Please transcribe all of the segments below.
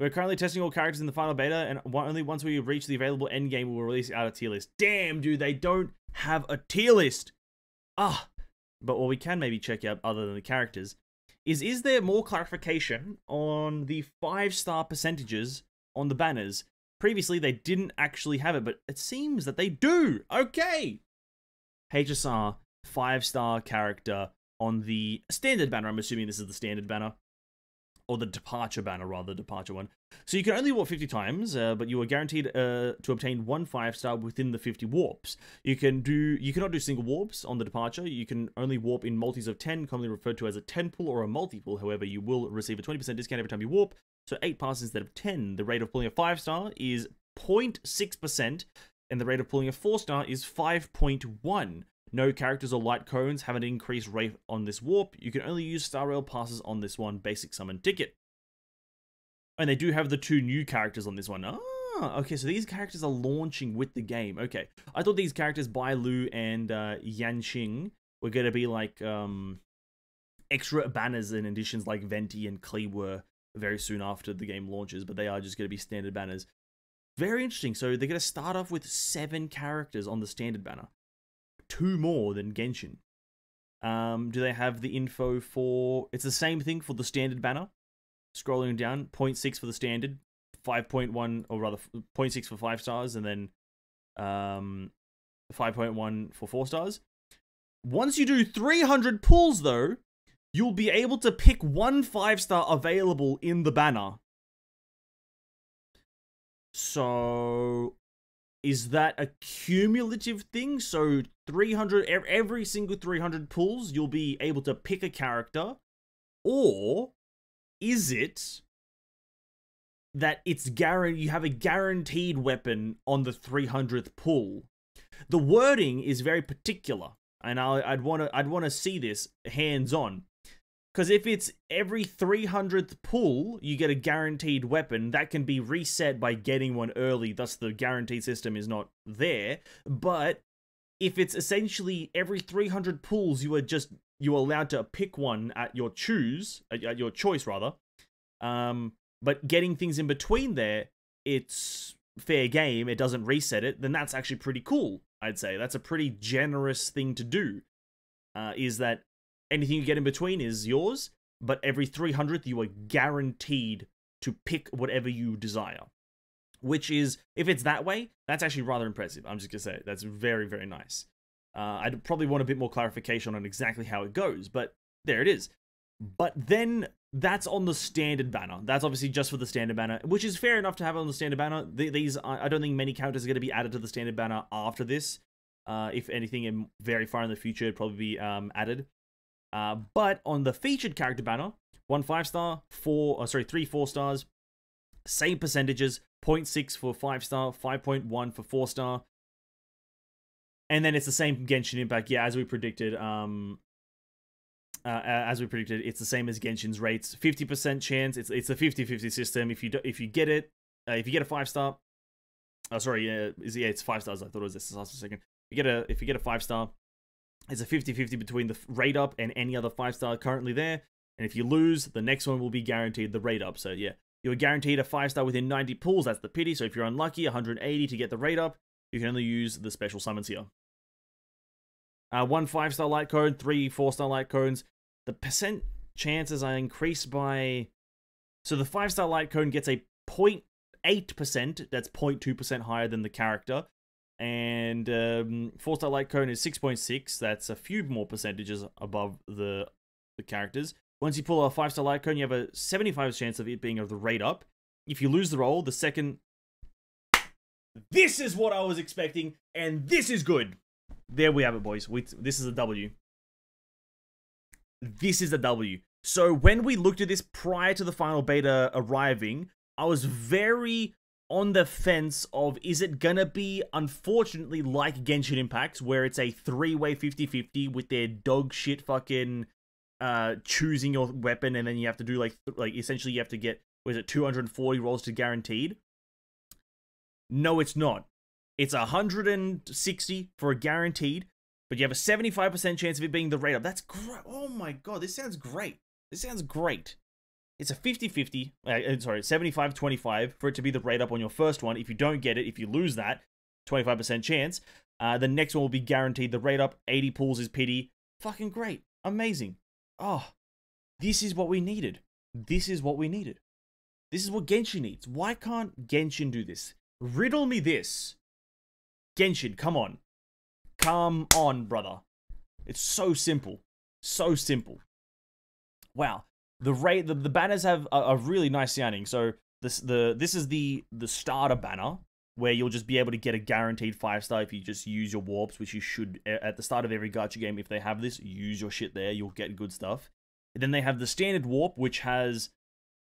We're currently testing all characters in the final beta, and only once we reach the available endgame will we release out a tier list. Damn, dude, they don't have a tier list. Ah, but what we can maybe check out other than the characters is is there more clarification on the five star percentages on the banners? Previously, they didn't actually have it, but it seems that they do. Okay. HSR five star character on the standard banner. I'm assuming this is the standard banner or the departure banner rather, the departure one. So you can only warp 50 times, uh, but you are guaranteed uh, to obtain one five star within the 50 warps. You can do you cannot do single warps on the departure. You can only warp in multis of 10, commonly referred to as a 10 pull or a multi pull. However, you will receive a 20% discount every time you warp. So 8 passes instead of 10. The rate of pulling a 5 star is 0.6%, and the rate of pulling a 4 star is 5.1. No characters or light cones have an increased rate on this warp. You can only use Star Rail passes on this one basic summon ticket. And they do have the two new characters on this one. Ah, okay, so these characters are launching with the game. Okay, I thought these characters, Bailu and uh, Yanqing, were going to be like um, extra banners and additions like Venti and Klee were very soon after the game launches, but they are just going to be standard banners. Very interesting. So they're going to start off with seven characters on the standard banner two more than Genshin. Um, do they have the info for? It's the same thing for the standard banner. Scrolling down, 0.6 for the standard, 5.1 or rather 0.6 for five stars, and then um, 5.1 for four stars. Once you do 300 pulls, though, you'll be able to pick one five star available in the banner. So is that a cumulative thing? So 300 every single 300 pulls you'll be able to pick a character or is it that it's guaranteed you have a guaranteed weapon on the 300th pull? The wording is very particular and I, would want to I'd want to see this hands on because if it's every 300th pull, you get a guaranteed weapon, that can be reset by getting one early, thus the guarantee system is not there. But if it's essentially every 300 pulls, you are just, you're allowed to pick one at your choose, at your choice rather. Um, but getting things in between there, it's fair game, it doesn't reset it, then that's actually pretty cool, I'd say. That's a pretty generous thing to do. Uh, is that anything you get in between is yours, but every 300th you are guaranteed to pick whatever you desire. Which is, if it's that way, that's actually rather impressive. I'm just gonna say, that's very, very nice. Uh, I'd probably want a bit more clarification on exactly how it goes, but there it is. But then that's on the standard banner. That's obviously just for the standard banner, which is fair enough to have on the standard banner. These, I don't think many characters are going to be added to the standard banner after this. Uh, if anything, very far in the future, it'd probably be um, added. Uh, but on the featured character banner, one five star, four, oh, sorry, three four stars, same percentages 0.6 for five star, 5.1 for four star. And then it's the same Genshin Impact. Yeah, as we predicted, um, uh, as we predicted, it's the same as Genshin's rates. 50% chance. It's it's a 50-50 system. If you do, if you get it, uh, if you get a five star, oh sorry, yeah, yeah, it's five stars. I thought it was this last second. If you get a if you get a five star, it's a 50-50 between the rate up and any other five star currently there. And if you lose, the next one will be guaranteed the rate up. So yeah, you're guaranteed a five star within 90 pulls. That's the pity. So if you're unlucky, 180 to get the rate up, you can only use the special summons here. Uh, one five star light cone, three four star light cones. The percent chances are increased by. So the five star light cone gets a 0.8%. That's 0.2% higher than the character and um, four star light cone is 6.6 that's a few more percentages above the the characters. Once you pull a five star light cone you have a 75 chance of it being of the rate up. If you lose the roll the second this is what i was expecting and this is good. There we have it boys. We, this is a w. This is a w. So when we looked at this prior to the final beta arriving i was very on the fence of is it gonna be unfortunately like Genshin Impact where it's a three-way 50-50 with their dog shit fucking uh choosing your weapon and then you have to do like like essentially you have to get was it 240 rolls to guaranteed? No it's not. It's 160 for a guaranteed but you have a 75% chance of it being the rate up that's great oh my god this sounds great. This sounds great it's a 50-50, uh, sorry, 75-25 for it to be the rate up on your first one. If you don't get it, if you lose that, 25% chance. Uh, the next one will be guaranteed the rate up. 80 pulls is pity. Fucking great. Amazing. Oh, this is what we needed. This is what we needed. This is what Genshin needs. Why can't Genshin do this? Riddle me this. Genshin, come on. Come on, brother. It's so simple. So simple. Wow. The rate the, the banners have a, a really nice sounding. So this the this is the the starter banner where you'll just be able to get a guaranteed five star if you just use your warps, which you should at the start of every gacha game. If they have this, use your shit there. You'll get good stuff. And then they have the standard warp, which has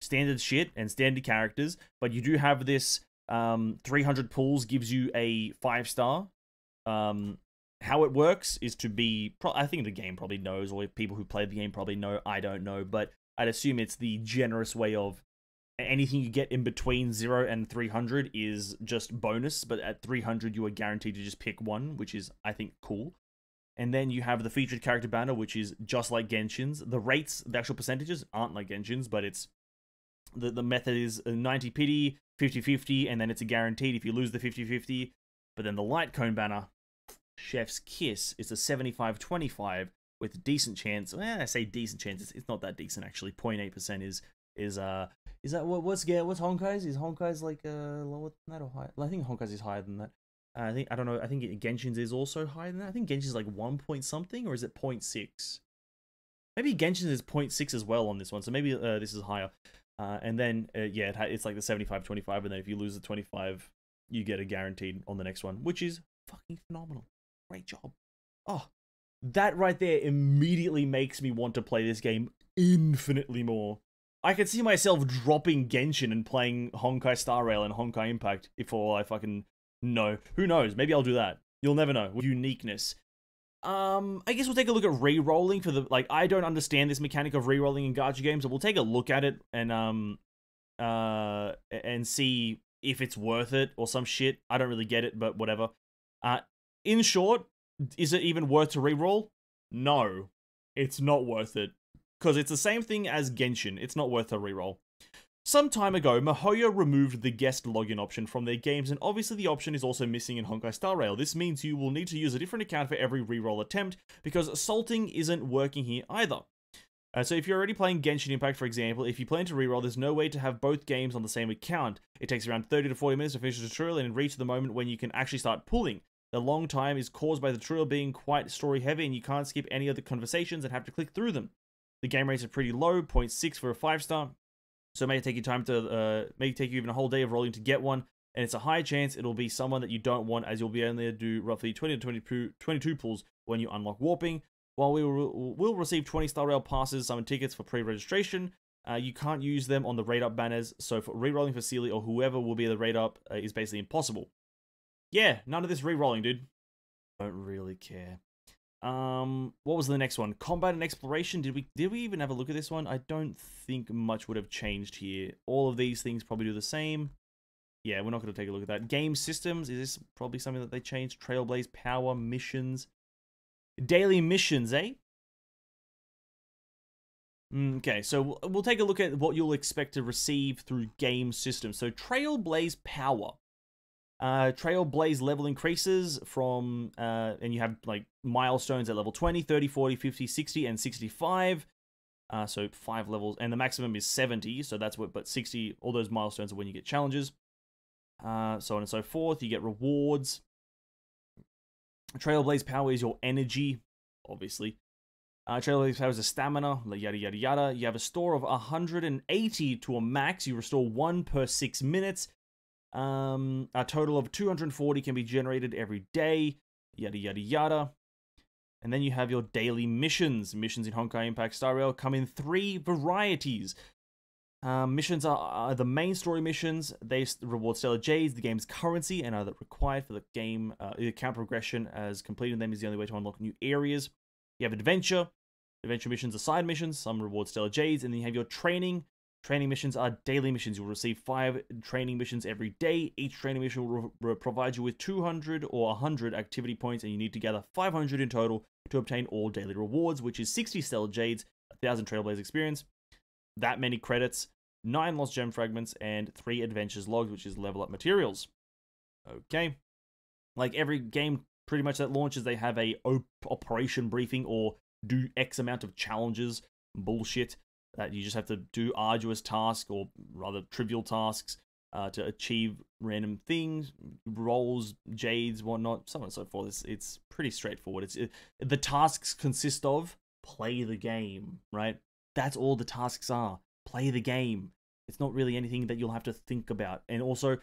standard shit and standard characters, but you do have this um, 300 pulls gives you a five star. Um, how it works is to be, I think the game probably knows, or people who play the game probably know. I don't know, but I'd assume it's the generous way of anything you get in between 0 and 300 is just bonus, but at 300 you are guaranteed to just pick one, which is, I think, cool. And then you have the featured character banner, which is just like Genshin's. The rates, the actual percentages aren't like Genshin's, but it's the, the method is 90 pity, 50-50, and then it's a guaranteed if you lose the 50-50. But then the light cone banner, Chef's Kiss, is a 75-25 with a decent chance. Well, I say decent chance. It's, it's not that decent actually. 0.8% is is uh is that what what's yeah what's Honkai's? Is Honkai's like uh lower than that or higher? I think Honkai's is higher than that. Uh, I think I don't know. I think Genshin's is also higher than that. I think Genshin's like one point something, or is it 0.6? Maybe Genshin's is 0.6 as well on this one, so maybe uh, this is higher. Uh, and then uh, yeah, it it's like the 75-25, and then if you lose the 25, you get a guaranteed on the next one, which is fucking phenomenal. Great job. Oh, that right there immediately makes me want to play this game infinitely more. I could see myself dropping Genshin and playing Honkai Star Rail and Honkai Impact if all I fucking know. Who knows? Maybe I'll do that. You'll never know. Uniqueness. Um, I guess we'll take a look at re-rolling for the like. I don't understand this mechanic of re-rolling in gacha games, so we'll take a look at it and um, uh, and see if it's worth it or some shit. I don't really get it, but whatever. Uh, in short, is it even worth to re-roll? No, it's not worth it because it's the same thing as Genshin. It's not worth a reroll. Some time ago, miHoYo removed the guest login option from their games, and obviously the option is also missing in Honkai Star Rail. This means you will need to use a different account for every reroll attempt, because salting isn't working here either. Uh, so if you're already playing Genshin Impact, for example, if you plan to reroll, there's no way to have both games on the same account. It takes around 30 to 40 minutes to finish the tutorial and reach the moment when you can actually start pulling. The long time is caused by the tutorial being quite story heavy and you can't skip any of the conversations and have to click through them. The game rates are pretty low, 0.6 for a 5 star. So it may take you time to, uh, may take you even a whole day of rolling to get one. And it's a high chance it'll be someone that you don't want, as you'll be only to do roughly 20 to 22, 22 pulls when you unlock warping. While we will will receive 20 Star Rail passes, summon tickets for pre-registration, uh, you can't use them on the rate up banners. So for re-rolling for Seele or whoever will be the rate up uh, is basically impossible. Yeah, none of this re-rolling, dude. Don't really care. Um, what was the next one? Combat and exploration. Did we did we even have a look at this one? I don't think much would have changed here. All of these things probably do the same. Yeah, we're not going to take a look at that. Game systems. Is this probably something that they changed? Trailblaze power missions. Daily missions, eh? Mm, okay, so we'll take a look at what you'll expect to receive through game systems. So Trailblaze power. Uh, Trailblaze level increases from, uh, and you have like milestones at level 20, 30, 40, 50, 60, and 65. Uh, so five levels, and the maximum is 70. So that's what, but 60, all those milestones are when you get challenges. Uh, so on and so forth. You get rewards. Trailblaze power is your energy, obviously. Uh, Trailblaze power is a stamina, yada yada yada. You have a store of 180 to a max. You restore one per six minutes. Um, a total of 240 can be generated every day, yada yada yada. And then you have your daily missions. Missions in Honkai Impact Star Rail come in three varieties. Um, missions are, are, the main story missions. They reward Stellar Jades, the game's currency, and are required for the game uh, account progression, as completing them is the only way to unlock new areas. You have adventure. Adventure missions are side missions. Some reward Stellar Jades, and then you have your training. Training missions are daily missions. You'll receive five training missions every day. Each training mission will provide you with 200 or 100 activity points, and you need to gather 500 in total to obtain all daily rewards, which is 60 Stellar Jades, 1000 Trailblaze experience. that many credits, nine lost gem fragments, and three adventures Logs, which is level up materials. Okay. Like every game pretty much that launches, they have a op- operation briefing or do X amount of challenges. Bullshit. That you just have to do arduous tasks or rather trivial tasks uh, to achieve random things, rolls, jades, whatnot, so on and so forth. It's, it's pretty straightforward. It's it, the tasks consist of play the game, right? That's all the tasks are. Play the game. It's not really anything that you'll have to think about. And also,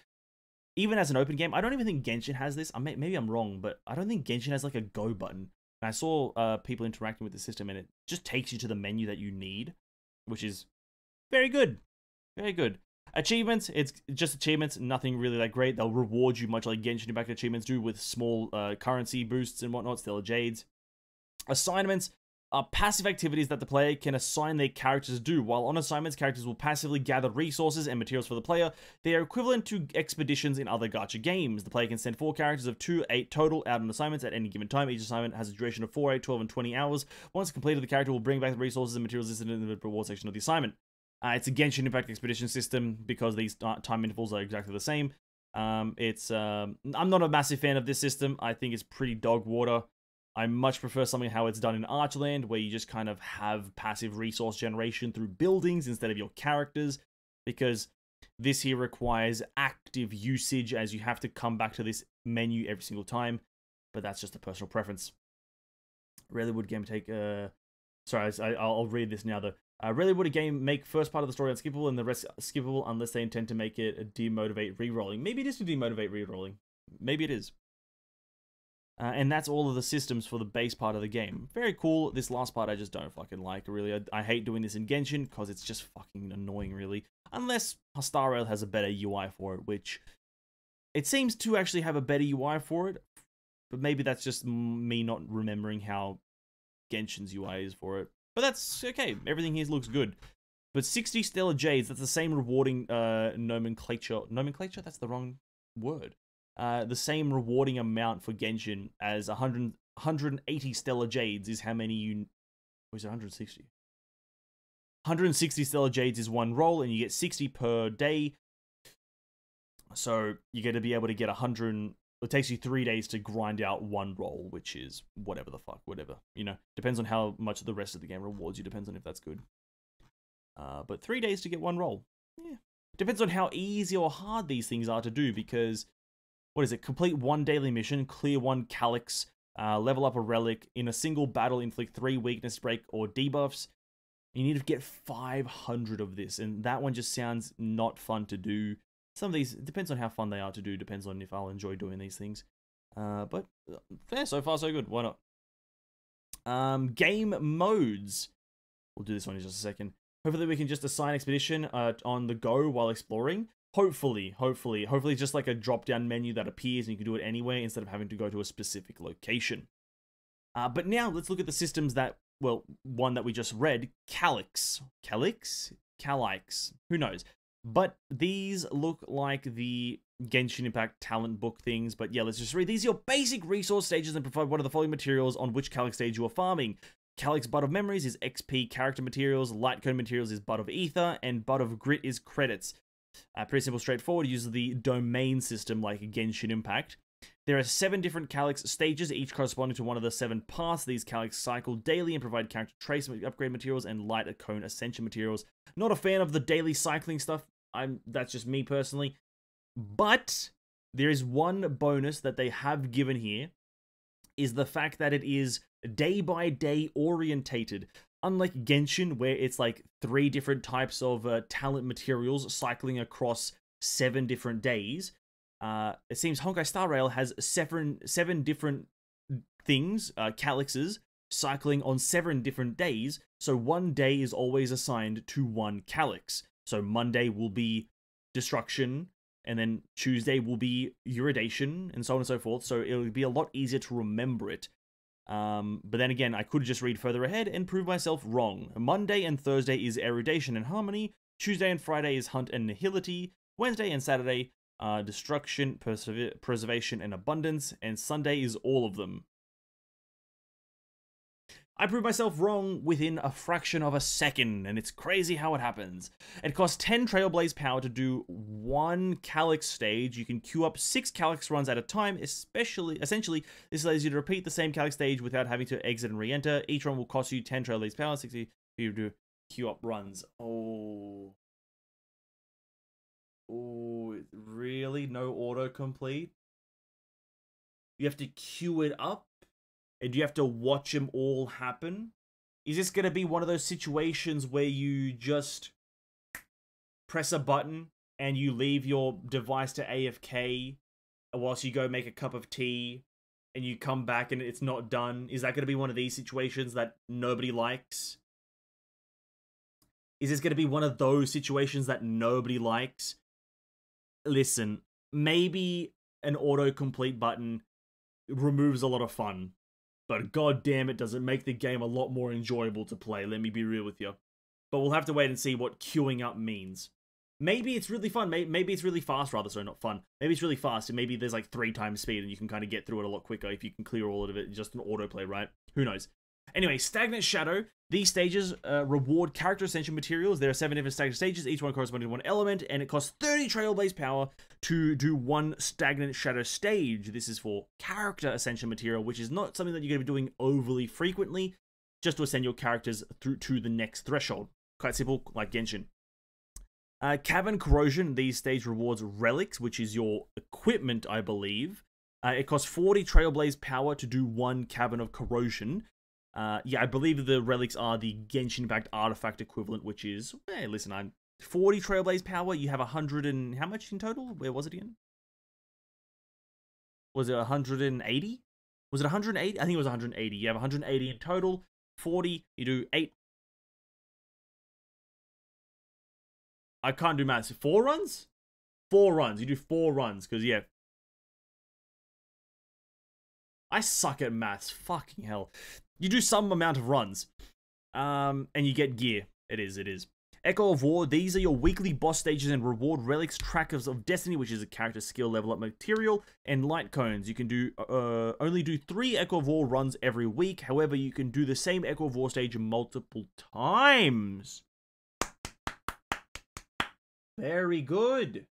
even as an open game, I don't even think Genshin has this. I may, maybe I'm wrong, but I don't think Genshin has like a go button. And I saw uh, people interacting with the system, and it just takes you to the menu that you need, which is very good, very good. Achievements, it's just achievements, nothing really that great. They'll reward you much like Genshin Impact achievements do with small uh, currency boosts and whatnot, Stellar Jades. Assignments, are passive activities that the player can assign their characters to do. While on assignments, characters will passively gather resources and materials for the player. They are equivalent to expeditions in other gacha games. The player can send four characters of 2, 8 total out on assignments at any given time. Each assignment has a duration of 4, 8, 12, and 20 hours. Once completed, the character will bring back the resources and materials listed in the reward section of the assignment. Uh, it's a Genshin Impact expedition system because these time intervals are exactly the same. Um, it's um, I'm not a massive fan of this system. I think it's pretty dog water. I much prefer something how it's done in Archland, where you just kind of have passive resource generation through buildings instead of your characters, because this here requires active usage as you have to come back to this menu every single time, but that's just a personal preference. Rarely would game take, uh, sorry, I, I'll read this now though. Uh, rarely would a game make first part of the story unskippable and the rest skippable unless they intend to make it demotivate re-rolling. Maybe it is to demotivate re-rolling. Maybe it is. Uh, and that's all of the systems for the base part of the game. Very cool. This last part I just don't fucking like, really. I, I hate doing this in Genshin because it's just fucking annoying, really. Unless Star Rail has a better UI for it, which it seems to actually have a better UI for it. But maybe that's just me not remembering how Genshin's UI is for it. But that's okay. Everything here looks good. But 60 Stellar Jades, that's the same rewarding uh, nomenclature. Nomenclature? That's the wrong word uh, the same rewarding amount for Genshin as 100, 180 Stellar Jades is how many you... Was it 160? 160 Stellar Jades is one roll, and you get 60 per day. So you get to be able to get 100... It takes you three days to grind out one roll, which is whatever the fuck, whatever. You know, depends on how much the rest of the game rewards you, depends on if that's good. Uh, but three days to get one roll. Yeah. Depends on how easy or hard these things are to do, because what is it? Complete one daily mission, clear one Calyx, uh, level up a relic, in a single battle inflict three weakness break or debuffs. You need to get 500 of this, and that one just sounds not fun to do. Some of these, depends on how fun they are to do, depends on if I'll enjoy doing these things. Uh, but, yeah, so far so good, why not? Um, game modes. We'll do this one in just a second. Hopefully we can just assign expedition uh, on the go while exploring. Hopefully, hopefully, hopefully just like a drop down menu that appears and you can do it anywhere instead of having to go to a specific location. Uh, but now let's look at the systems that, well, one that we just read, Calyx. Calyx? Calyx. Who knows? But these look like the Genshin Impact talent book things. But yeah, let's just read. These are your basic resource stages and provide one of the following materials on which Calyx stage you are farming. Calyx Bud of Memories is XP character materials, Light Cone materials is Bud of Ether, and Bud of Grit is credits. Uh, pretty simple, straightforward. Uses the domain system like Genshin Impact. There are seven different Calyx stages, each corresponding to one of the seven paths. These Calyx cycle daily and provide character trace upgrade materials and light cone ascension materials. Not a fan of the daily cycling stuff. I'm that's just me personally. But there is one bonus that they have given here is the fact that it is day by day orientated unlike Genshin, where it's like three different types of uh, talent materials cycling across seven different days, uh, it seems Honkai Star Rail has seven seven different things, uh, calyxes, cycling on seven different days. So one day is always assigned to one calyx. So Monday will be destruction, and then Tuesday will be erudition, and so on and so forth. So it'll be a lot easier to remember it um, but then again, I could just read further ahead and prove myself wrong. Monday and Thursday is Erudition and Harmony. Tuesday and Friday is Hunt and Nihility. Wednesday and Saturday are Destruction, Preservation, and Abundance. And Sunday is all of them. I proved myself wrong within a fraction of a second, and it's crazy how it happens. It costs 10 Trailblaze power to do one Calyx stage. You can queue up six Calyx runs at a time, especially essentially, this allows you to repeat the same Calyx stage without having to exit and re-enter. Each run will cost you 10 Trailblaze power, 60 for you to queue up runs. Oh. Oh, really? No autocomplete? You have to queue it up? And you have to watch them all happen? Is this going to be one of those situations where you just press a button and you leave your device to AFK whilst you go make a cup of tea and you come back and it's not done? Is that going to be one of these situations that nobody likes? Is this going to be one of those situations that nobody likes? Listen, maybe an autocomplete button removes a lot of fun but god damn it does it make the game a lot more enjoyable to play, let me be real with you. But we'll have to wait and see what queuing up means. Maybe it's really fun, maybe it's really fast, rather, sorry, not fun. Maybe it's really fast, and maybe there's like three times speed and you can kind of get through it a lot quicker if you can clear all of it just an autoplay, right? Who knows? Anyway, Stagnant Shadow. These stages uh, reward character ascension materials. There are seven different stagnant stages, each one corresponding to one element, and it costs 30 Trailblaze power to do one Stagnant Shadow stage. This is for character ascension material, which is not something that you're going to be doing overly frequently, just to ascend your characters through to the next threshold. Quite simple, like Genshin. Uh, Cavern Corrosion, these stage rewards relics, which is your equipment, I believe. Uh, it costs 40 Trailblaze power to do one Cavern of Corrosion. Uh, yeah, I believe the relics are the Genshin Impact artifact equivalent, which is, hey, listen, I'm 40 Trailblaze power. You have 100 and how much in total? Where was it again? Was it 180? Was it 180? I think it was 180. You have 180 in total. 40, you do 8. I can't do maths. Four runs? Four runs. You do four runs, because, yeah. I suck at maths. Fucking hell you do some amount of runs, um, and you get gear. It is, it is. Echo of War, these are your weekly boss stages and reward relics, trackers of destiny, which is a character skill level up material, and light cones. You can do uh, only do three Echo of War runs every week. However, you can do the same Echo of War stage multiple times. Very good.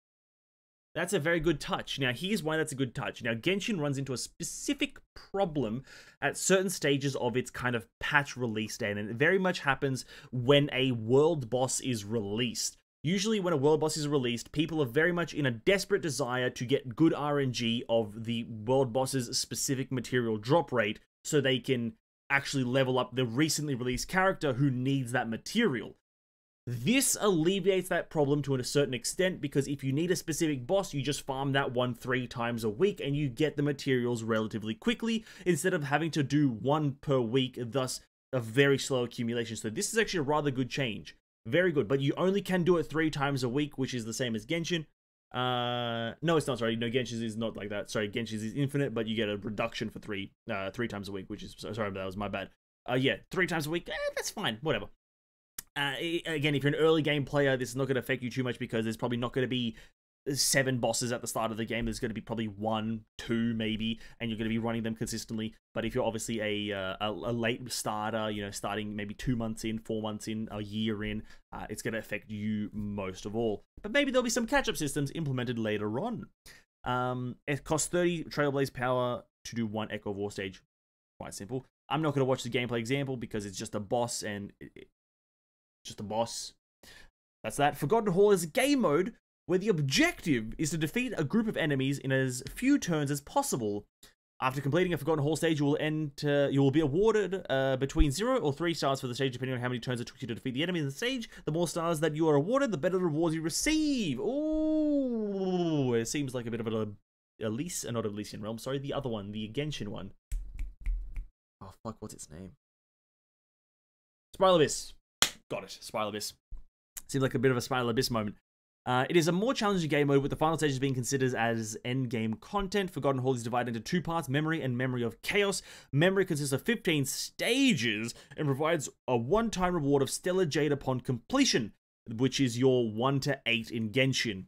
That's a very good touch. Now, here's why that's a good touch. Now, Genshin runs into a specific problem at certain stages of its kind of patch release date, and it very much happens when a world boss is released. Usually, when a world boss is released, people are very much in a desperate desire to get good RNG of the world boss's specific material drop rate so they can actually level up the recently released character who needs that material. This alleviates that problem to a certain extent because if you need a specific boss, you just farm that one three times a week and you get the materials relatively quickly instead of having to do one per week, thus a very slow accumulation. So this is actually a rather good change. Very good, but you only can do it three times a week, which is the same as Genshin. Uh, no, it's not. Sorry, no, Genshin is not like that. Sorry, Genshin is infinite, but you get a reduction for three, uh, three times a week, which is sorry, that was my bad. Uh, yeah, three times a week. Eh, that's fine. Whatever. Uh, again, if you're an early game player, this is not going to affect you too much because there's probably not going to be seven bosses at the start of the game. There's going to be probably one, two, maybe, and you're going to be running them consistently. But if you're obviously a, uh, a, a late starter, you know, starting maybe two months in, four months in, a year in, uh, it's going to affect you most of all. But maybe there'll be some catch-up systems implemented later on. Um, it costs 30 Trailblaze power to do one Echo War stage. Quite simple. I'm not going to watch the gameplay example because it's just a boss and just a boss. That's that. Forgotten Hall is a game mode where the objective is to defeat a group of enemies in as few turns as possible. After completing a Forgotten Hall stage, you will enter, you will be awarded uh, between 0 or 3 stars for the stage, depending on how many turns it took you to defeat the enemy in the stage. The more stars that you are awarded, the better the rewards you receive. Ooh, it seems like a bit of a Elise, uh, not Elysian Realm, sorry, the other one, the Genshin one. Oh, fuck, what's its name? Spiral Abyss. Got it. Spiral Abyss. Seems like a bit of a Spiral Abyss moment. Uh, it is a more challenging game mode, with the final stages being considered as endgame content. Forgotten Hall is divided into two parts, Memory and Memory of Chaos. Memory consists of 15 stages and provides a one-time reward of Stellar Jade upon completion, which is your 1 to 8 in Genshin.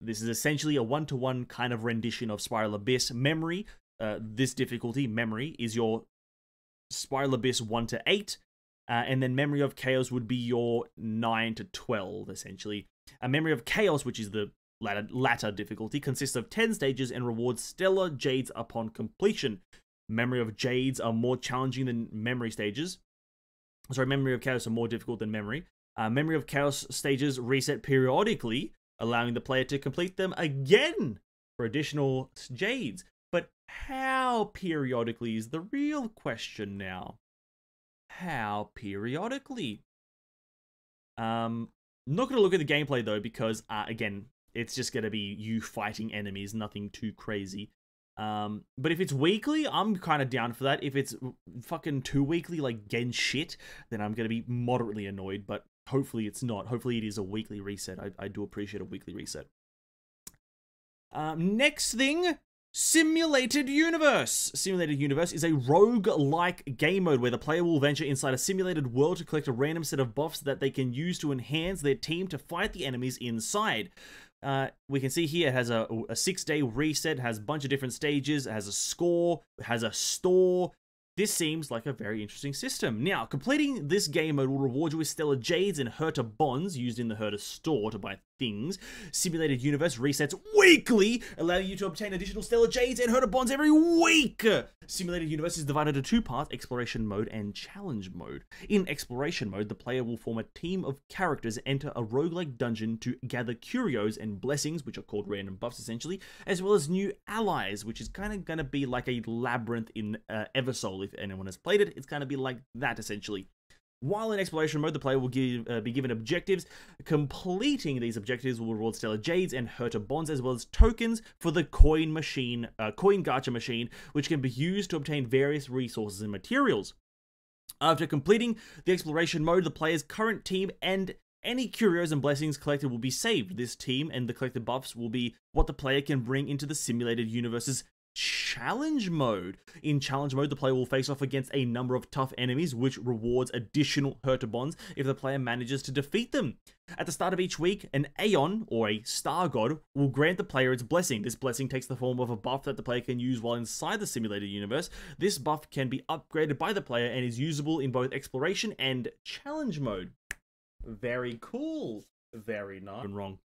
This is essentially a one-to-one -one kind of rendition of Spiral Abyss. Memory, uh, this difficulty, Memory, is your Spiral Abyss 1 to 8. Uh, and then Memory of Chaos would be your 9 to 12, essentially. A Memory of Chaos, which is the latter, latter difficulty, consists of 10 stages and rewards stellar jades upon completion. Memory of Jades are more challenging than memory stages. Sorry, Memory of Chaos are more difficult than memory. Uh, memory of Chaos stages reset periodically, allowing the player to complete them again for additional Jades. But how periodically is the real question now? How periodically? Um, not going to look at the gameplay though, because uh, again, it's just going to be you fighting enemies, nothing too crazy. Um, but if it's weekly, I'm kind of down for that. If it's fucking too weekly, like Gen shit, then I'm going to be moderately annoyed. But hopefully it's not. Hopefully it is a weekly reset. I, I do appreciate a weekly reset. Um, next thing, Simulated Universe. Simulated Universe is a rogue-like game mode where the player will venture inside a simulated world to collect a random set of buffs that they can use to enhance their team to fight the enemies inside. Uh, we can see here it has a, a six-day reset, has a bunch of different stages, has a score, has a store, this seems like a very interesting system. Now, completing this game mode will reward you with Stellar Jades and Herta Bonds used in the Herta store to buy things. Simulated Universe resets weekly, allowing you to obtain additional Stellar Jades and Herta Bonds every week. Simulated Universe is divided into two parts, Exploration Mode and Challenge Mode. In Exploration Mode, the player will form a team of characters enter a roguelike dungeon to gather curios and blessings, which are called random buffs essentially, as well as new allies, which is kind of going to be like a labyrinth in uh, Eversoul. If anyone has played it, it's going to be like that essentially. While in exploration mode, the player will give, uh, be given objectives. Completing these objectives will reward Stellar Jades and Herta Bonds, as well as tokens for the coin machine, uh, coin gacha machine, which can be used to obtain various resources and materials. After completing the exploration mode, the player's current team and any curios and blessings collected will be saved. This team and the collected buffs will be what the player can bring into the simulated universe's challenge mode. In challenge mode, the player will face off against a number of tough enemies, which rewards additional Herta bonds if the player manages to defeat them. At the start of each week, an Aeon, or a Star God, will grant the player its blessing. This blessing takes the form of a buff that the player can use while inside the simulated universe. This buff can be upgraded by the player and is usable in both exploration and challenge mode. Very cool. Very nice. Wrong.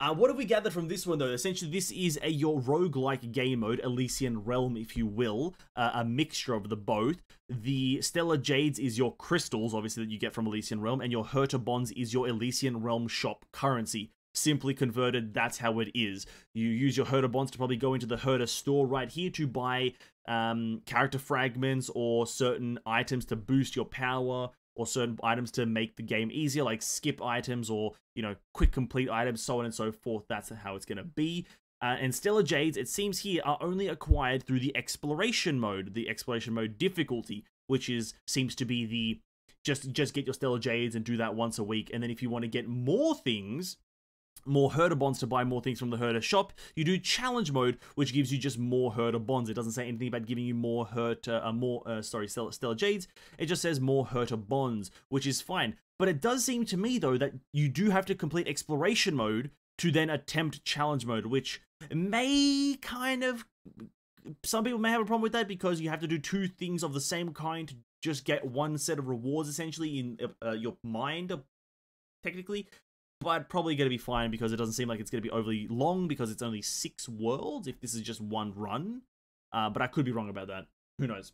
Uh, what have we gathered from this one, though? Essentially, this is a your rogue-like game mode, Elysian Realm, if you will, uh, a mixture of the both. The Stellar Jades is your crystals, obviously, that you get from Elysian Realm, and your Herta Bonds is your Elysian Realm shop currency. Simply converted, that's how it is. You use your Herta Bonds to probably go into the Herta store right here to buy um, character fragments or certain items to boost your power or certain items to make the game easier, like skip items or, you know, quick complete items, so on and so forth. That's how it's going to be. Uh, and Stellar Jades, it seems here, are only acquired through the exploration mode, the exploration mode difficulty, which is seems to be the just just get your Stellar Jades and do that once a week. And then if you want to get more things, more Herta bonds to buy more things from the Herta shop. You do challenge mode, which gives you just more Herta bonds. It doesn't say anything about giving you more Herta, uh, more, uh, sorry, Stellar, Jades. It just says more Herta bonds, which is fine. But it does seem to me, though, that you do have to complete exploration mode to then attempt challenge mode, which may kind of. Some people may have a problem with that because you have to do two things of the same kind to just get one set of rewards essentially in uh, your mind, technically but probably going to be fine because it doesn't seem like it's going to be overly long because it's only six worlds if this is just one run. Uh, but I could be wrong about that. Who knows?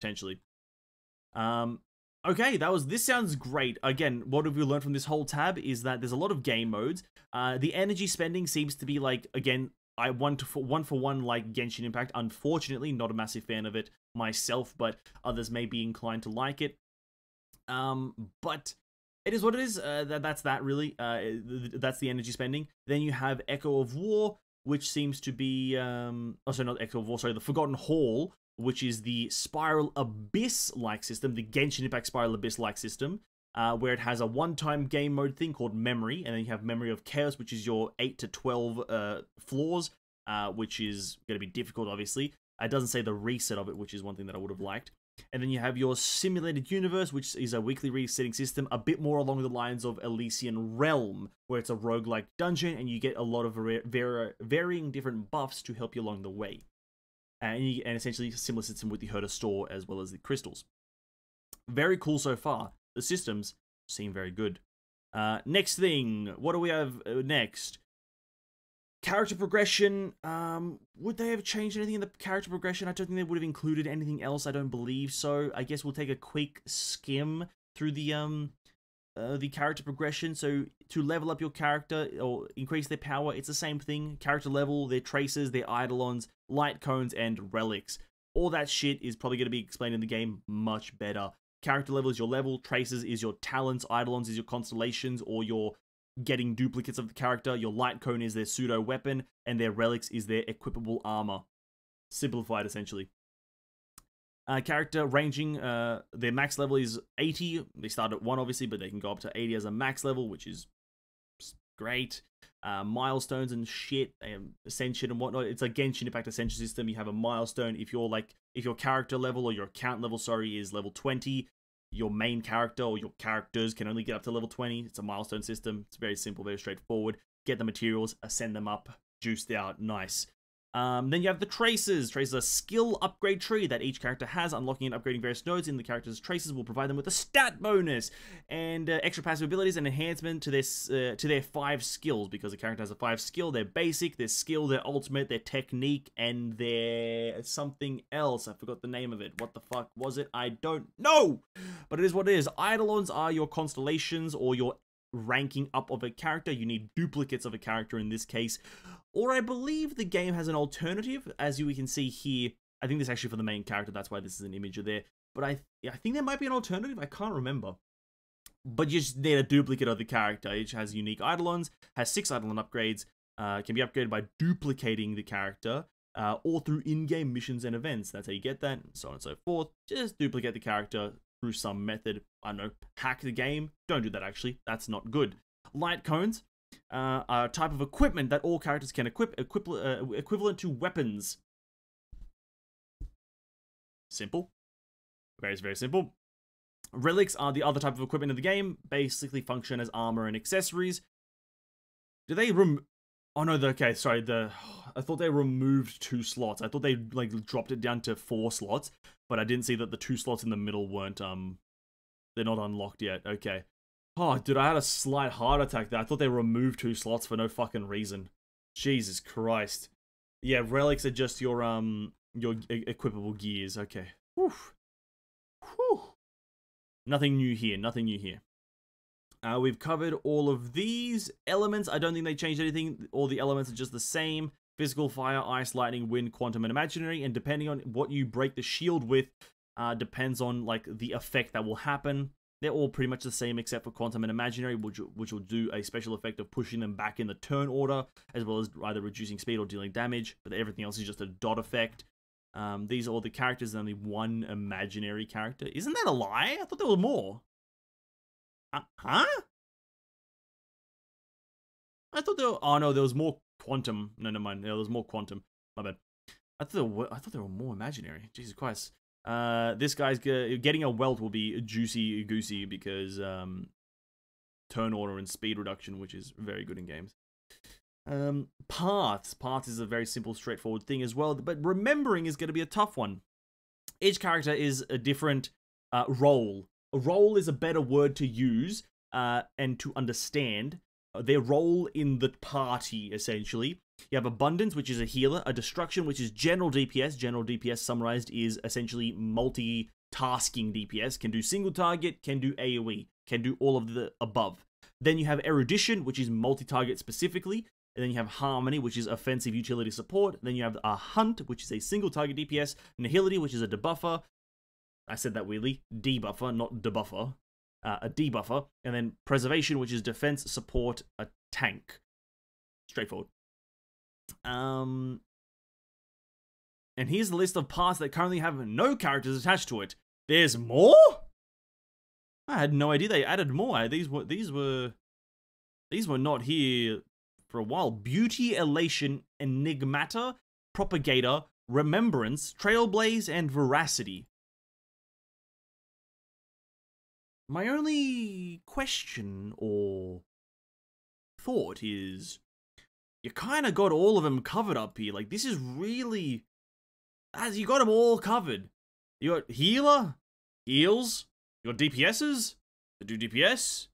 Potentially. Um, okay, that was. This sounds great. Again, what have we learned from this whole tab is that there's a lot of game modes. Uh, the energy spending seems to be like again. I one to for one for one like Genshin Impact. Unfortunately, not a massive fan of it myself, but others may be inclined to like it. Um, but it is what it is. Uh, that that's that really. Uh, that's the energy spending. Then you have Echo of War, which seems to be um. Oh, sorry, not Echo of War. Sorry, the Forgotten Hall, which is the Spiral Abyss-like system, the Genshin Impact Spiral Abyss-like system. Uh, where it has a one-time game mode thing called Memory, and then you have Memory of Chaos, which is your 8 to 12 uh, floors, uh, which is going to be difficult, obviously. It doesn't say the reset of it, which is one thing that I would have liked. And then you have your simulated universe, which is a weekly resetting system, a bit more along the lines of Elysian Realm, where it's a roguelike dungeon and you get a lot of varying different buffs to help you along the way. And, you, and essentially a similar system with the Herta store as well as the crystals. Very cool so far. The systems seem very good. Uh, next thing, what do we have uh, next? Character progression. Um, would they have changed anything in the character progression? I don't think they would have included anything else. I don't believe so. I guess we'll take a quick skim through the um uh, the character progression. So to level up your character or increase their power, it's the same thing. Character level, their traces, their eidolons, light cones, and relics. All that shit is probably going to be explained in the game much better. Character level is your level, traces is your talents, eidolons is your constellations or your getting duplicates of the character, your light cone is their pseudo weapon, and their relics is their equipable armor. Simplified essentially. Uh, character ranging, uh, their max level is 80. They start at 1, obviously, but they can go up to 80 as a max level, which is great. Uh, milestones and shit, and ascension and whatnot. It's a Genshin Impact Ascension system. You have a milestone. If you're like, if your character level or your account level, sorry, is level 20, your main character or your characters can only get up to level 20. It's a milestone system. It's very simple, very straightforward. Get the materials, ascend them up, juiced out, nice. Um, then you have the traces. Traces are a skill upgrade tree that each character has. Unlocking and upgrading various nodes in the character's traces will provide them with a stat bonus and uh, extra passive abilities and enhancement to this uh, to their five skills. Because a character has a five skill, their basic, their skill, their ultimate, their technique, and their something else. I forgot the name of it. What the fuck was it? I don't know. But it is what it is. Eidolons are your constellations or your ranking up of a character. You need duplicates of a character in this case. Or I believe the game has an alternative, as you can see here. I think this is actually for the main character, that's why this is an image of there. But I, I think there might be an alternative, I can't remember. But you just need a duplicate of the character. Each has unique Eidolons, has six Eidolon upgrades, uh, can be upgraded by duplicating the character, uh, or through in-game missions and events. That's how you get that, and so on and so forth. Just duplicate the character through some method. I don't know, hack the game. Don't do that, actually. That's not good. Light cones uh, a type of equipment that all characters can equip, equip uh, equivalent to weapons. Simple. Very, very simple. Relics are the other type of equipment in the game, basically function as armor and accessories. Do they rem... Oh no, the, okay, sorry, the... I thought they removed two slots. I thought they, like, dropped it down to four slots, but I didn't see that the two slots in the middle weren't, um... They're not unlocked yet. Okay. Oh, dude, I had a slight heart attack there. I thought they removed two slots for no fucking reason. Jesus Christ. Yeah, relics are just your um your e equipable gears. Okay. Whew. Whew. Nothing new here. Nothing new here. Uh, we've covered all of these elements. I don't think they changed anything. All the elements are just the same. Physical, fire, ice, lightning, wind, quantum, and imaginary. And depending on what you break the shield with, uh, depends on like the effect that will happen. They're all pretty much the same except for Quantum and Imaginary, which, which will do a special effect of pushing them back in the turn order, as well as either reducing speed or dealing damage, but everything else is just a dot effect. Um, these are all the characters, only one imaginary character. Isn't that a lie? I thought there were more. Uh, huh? I thought there were, oh no, there was more quantum. No, no mind. Yeah, there was more quantum. My bad. I thought there were, I thought there were more imaginary. Jesus Christ. Uh, this guy's getting a Welt will be juicy goosey because um, turn order and speed reduction, which is very good in games. Um, paths. Paths is a very simple, straightforward thing as well, but remembering is going to be a tough one. Each character is a different uh, role. A role is a better word to use uh, and to understand. Uh, their role in the party, essentially. You have Abundance, which is a healer, a Destruction, which is general DPS. General DPS summarized is essentially multi-tasking DPS. Can do single target, can do AoE, can do all of the above. Then you have Erudition, which is multi-target specifically. And then you have Harmony, which is offensive utility support. Then you have a Hunt, which is a single target DPS. Nihility, which is a debuffer. I said that weirdly. Debuffer, not debuffer. Uh, a debuffer. And then Preservation, which is defense, support, a tank. Straightforward. Um, and here's the list of paths that currently have no characters attached to it. There's more? I had no idea they added more. These were these were these were not here for a while. Beauty, Elation, Enigmata, Propagator, Remembrance, Trailblaze, and Veracity. My only question or thought is you kind of got all of them covered up here. Like, this is really... As you got them all covered. You got healer, heals, You got DPSs that do DPS.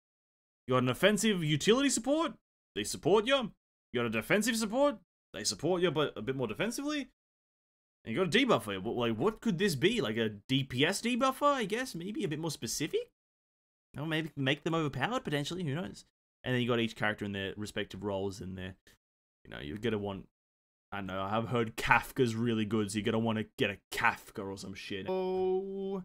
You got an offensive utility support. They support you. You got a defensive support. They support you, but a bit more defensively. And you got a debuffer. Like, what could this be? Like a DPS debuffer, I guess? Maybe a bit more specific? Or maybe make them overpowered, potentially. Who knows? And then you got each character in their respective roles in there. Know, you're to want... I don't know, I've heard Kafka's really good, so you're to want to get a Kafka or some shit. Oh...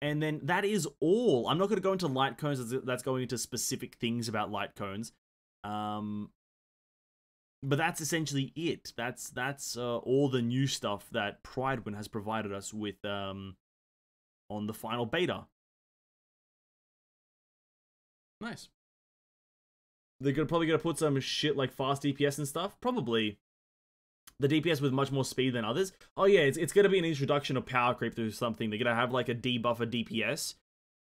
And then that is all. I'm not going to go into light cones. That's going into specific things about light cones. Um, but that's essentially it. That's that's uh, all the new stuff that Prydwen has provided us with um, on the final beta. Nice. They're gonna probably gonna put some shit like fast DPS and stuff. Probably the DPS with much more speed than others. Oh yeah, it's it's gonna be an introduction of power creep through something. They're gonna have like a debuffer DPS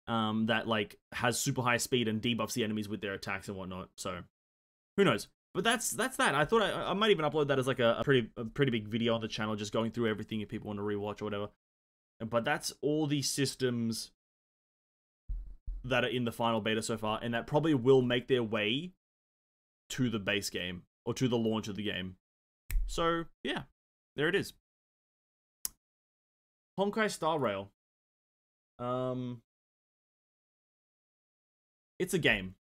um, that like has super high speed and debuffs the enemies with their attacks and whatnot. So who knows? But that's that's that. I thought I, I might even upload that as like a, a pretty a pretty big video on the channel, just going through everything if people want to rewatch or whatever. But that's all the systems that are in the final beta so far, and that probably will make their way to the base game or to the launch of the game. So yeah, there it is. Honkai Star Rail. Um, it's a game.